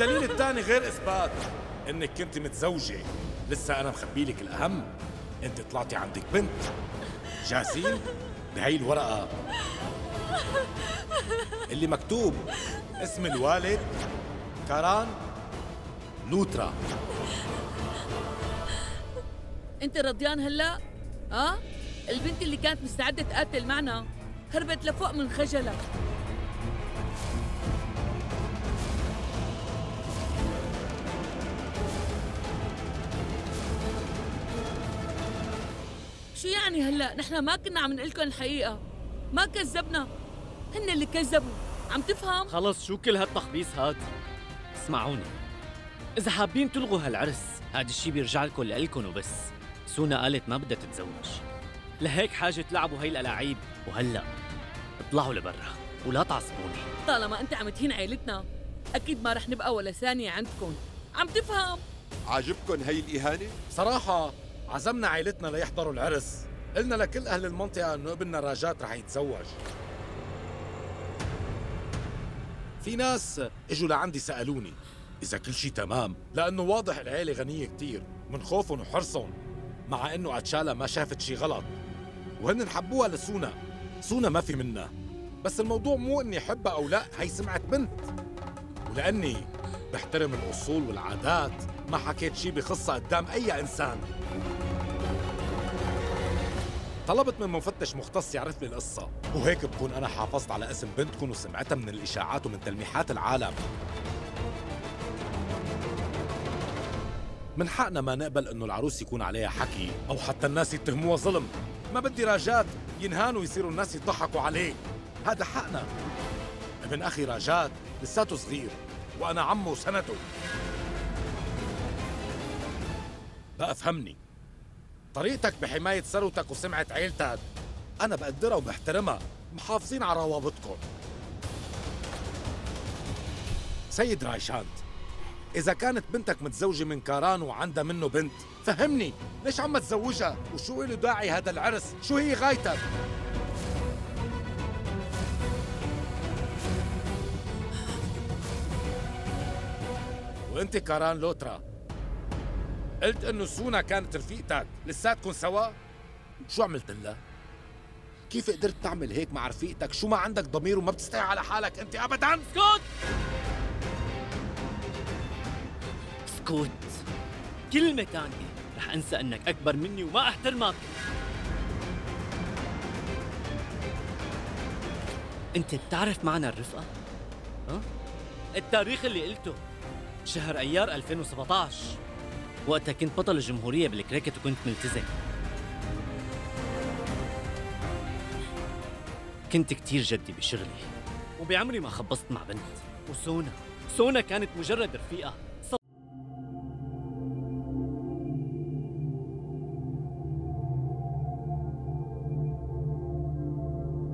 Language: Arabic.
والدليل الثاني غير إثبات إنك كنت متزوجة. لسه أنا مخبي لك الأهم أنت طلعتي عندك بنت. جاهزين؟ بهي الورقة. اللي مكتوب اسم الوالد كاران لوترا أنت رضيان هلا؟ ها البنت اللي كانت مستعدة تقاتل معنا هربت لفوق من خجلك. شو يعني هلا؟ نحن ما كنا عم نقول لكم الحقيقة. ما كذبنا. هن اللي كذبوا. عم تفهم؟ خلص شو كل هالتخبيص هاد؟ اسمعوني. إذا حابين تلغوا هالعرس هاد الشي بيرجع لكم لإلكن وبس. سونا قالت ما بدها تتزوج. لهيك حاجة تلعبوا هي الألاعيب. وهلأ اطلعوا لبرا ولا تعصبوني. طالما أنت عم تهين عيلتنا أكيد ما رح نبقى ولا ثانية عندكم عم تفهم؟ عاجبكم هي الإهانة؟ بصراحة عزمنا عائلتنا ليحضروا العرس. قلنا لكل أهل المنطقة إنه ابننا راجات رح يتزوج. في ناس إجوا لعندي سألوني إذا كل شيء تمام؟ لأنه واضح العيلة غنية كتير من خوفهم وحرصهم مع إنه أتشالا ما شافت شيء غلط. وهن حبوها لسونا سونا ما في منها بس الموضوع مو إني حبها أو لا هي سمعت بنت. ولأني بحترم الأصول والعادات ما حكيت شي بخصها قدام أي إنسان. طلبت من مفتش مختص يعرف لي القصة. وهيك بكون أنا حافظت على اسم بنتكم وسمعتها من الإشاعات ومن تلميحات العالم. من حقنا ما نقبل إنه العروس يكون عليها حكي أو حتى الناس يتهموها ظلم. ما بدي راجات ينهانوا ويصيروا الناس يضحكوا عليه. هذا حقنا. ابن أخي راجات لساته صغير وأنا عمه وسنته. بقى فهمني طريقتك بحماية ثروتك وسمعة عيلتك. أنا بقدرها وبحترمها. محافظين على روابطكم. سيد رايشانت إذا كانت بنتك متزوجة من كاران وعندها منه بنت فهمني ليش عم تزوجها؟ وشو له داعي هذا العرس؟ شو هي غايتك؟ وأنت كاران لوترا قلت إنه سونا كانت رفيقتك. لساتكم سوا؟ شو عملت لها؟ كيف قدرت تعمل هيك مع رفيقتك؟ شو ما عندك ضمير وما بتستحي على حالك أنت ابدا؟ اسكت اسكت كلمة تانية. رح أنسى إنك أكبر مني وما أحترمك. أنت بتعرف معنى الرفقة؟ ها؟ التاريخ اللي قلته. شهر أيار 2017 وقتها كنت بطل الجمهورية بالكريكت وكنت ملتزم. كنت كتير جدي بشغلي. وبعمري ما خبصت مع بنت. وسونا. سونا كانت مجرد رفيقة.